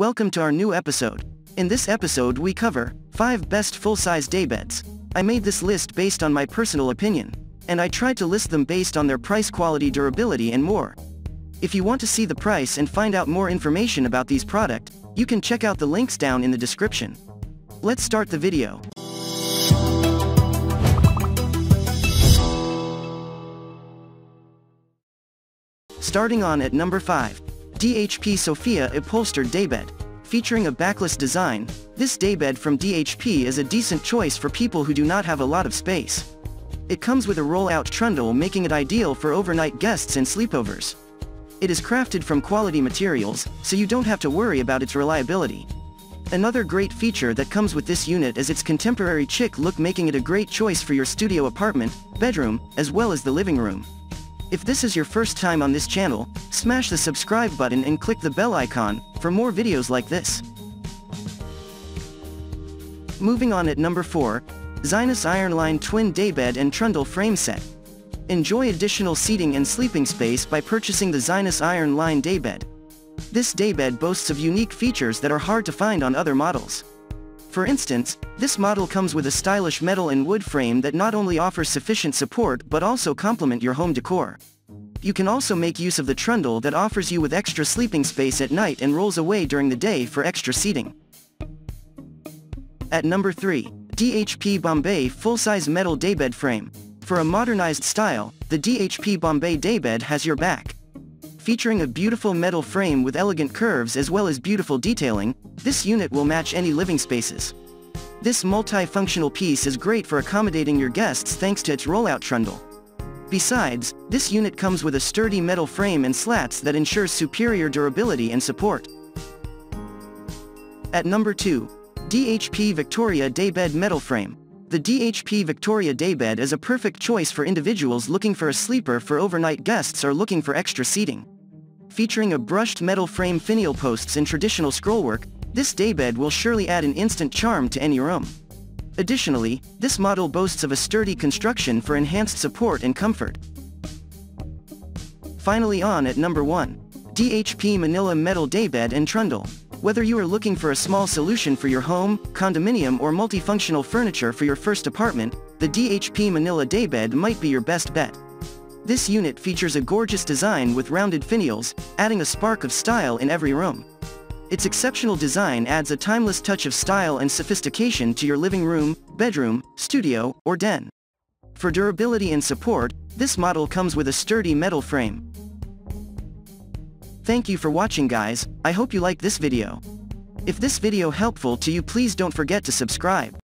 Welcome to our new episode. In this episode we cover 5 best full-size daybeds. I made this list based on my personal opinion, and I tried to list them based on their price quality durability and more. If you want to see the price and find out more information about these product, you can check out the links down in the description. Let's start the video. Starting on at number 5. DHP Sophia Upholstered Daybed. Featuring a backless design, this daybed from DHP is a decent choice for people who do not have a lot of space. It comes with a roll-out trundle making it ideal for overnight guests and sleepovers. It is crafted from quality materials, so you don't have to worry about its reliability. Another great feature that comes with this unit is its contemporary chic look making it a great choice for your studio apartment, bedroom, as well as the living room. If this is your first time on this channel, smash the subscribe button and click the bell icon, for more videos like this. Moving on at number 4, Zinus Ironline Twin Daybed and Trundle Frame Set. Enjoy additional seating and sleeping space by purchasing the Zinus Ironline Daybed. This daybed boasts of unique features that are hard to find on other models. For instance, this model comes with a stylish metal and wood frame that not only offers sufficient support but also complement your home decor. You can also make use of the trundle that offers you with extra sleeping space at night and rolls away during the day for extra seating. At number 3, DHP Bombay Full-Size Metal Daybed Frame. For a modernized style, the DHP Bombay Daybed has your back. Featuring a beautiful metal frame with elegant curves as well as beautiful detailing, this unit will match any living spaces. This multi-functional piece is great for accommodating your guests thanks to its rollout trundle. Besides, this unit comes with a sturdy metal frame and slats that ensures superior durability and support. At number 2. DHP Victoria Daybed Metal Frame. The DHP Victoria Daybed is a perfect choice for individuals looking for a sleeper for overnight guests or looking for extra seating. Featuring a brushed metal frame finial posts and traditional scrollwork, this daybed will surely add an instant charm to any room. Additionally, this model boasts of a sturdy construction for enhanced support and comfort. Finally on at number 1. DHP Manila Metal Daybed and Trundle. Whether you are looking for a small solution for your home, condominium or multifunctional furniture for your first apartment, the DHP Manila Daybed might be your best bet. This unit features a gorgeous design with rounded finials, adding a spark of style in every room. Its exceptional design adds a timeless touch of style and sophistication to your living room, bedroom, studio, or den. For durability and support, this model comes with a sturdy metal frame. Thank you for watching guys, I hope you like this video. If this video helpful to you please don't forget to subscribe.